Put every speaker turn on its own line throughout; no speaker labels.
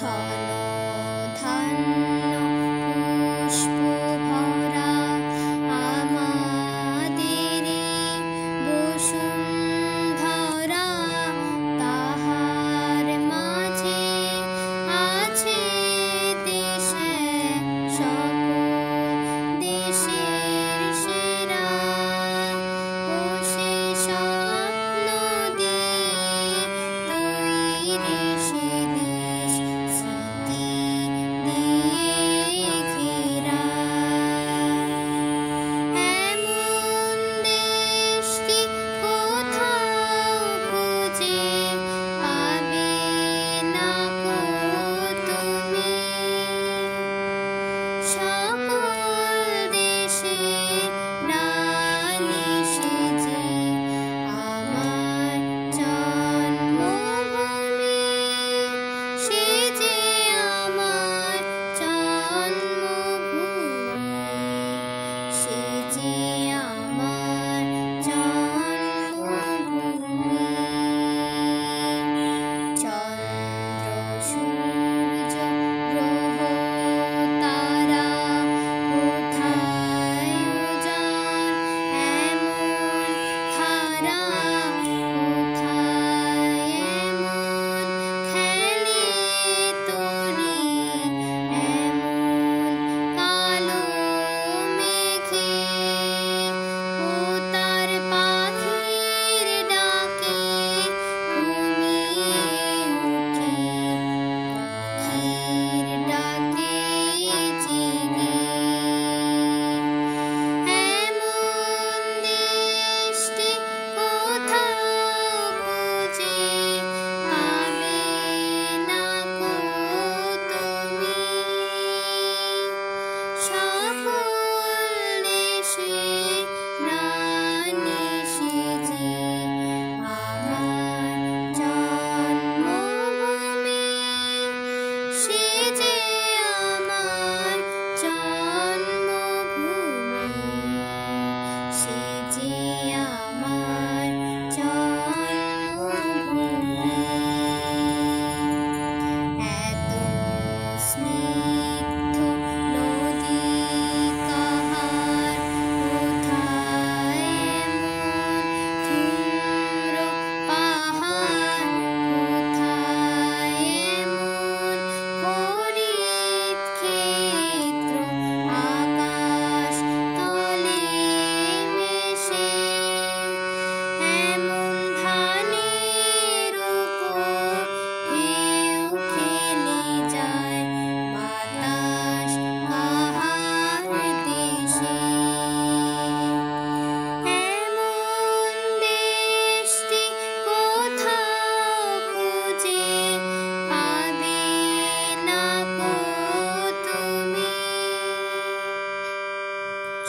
Harlem.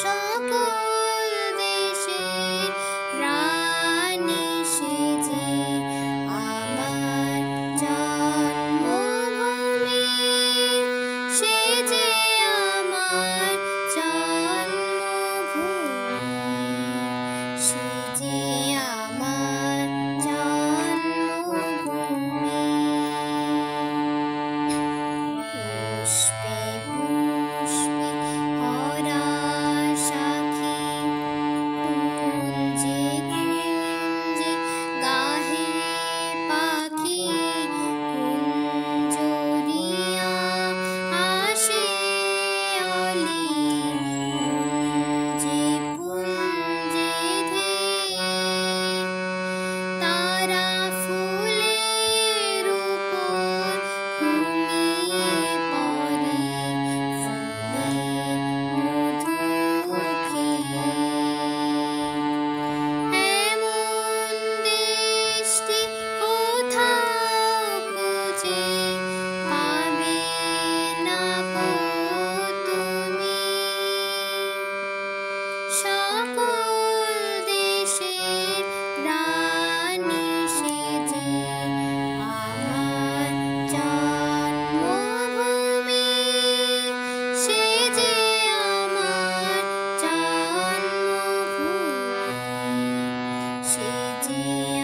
chocolate. she did.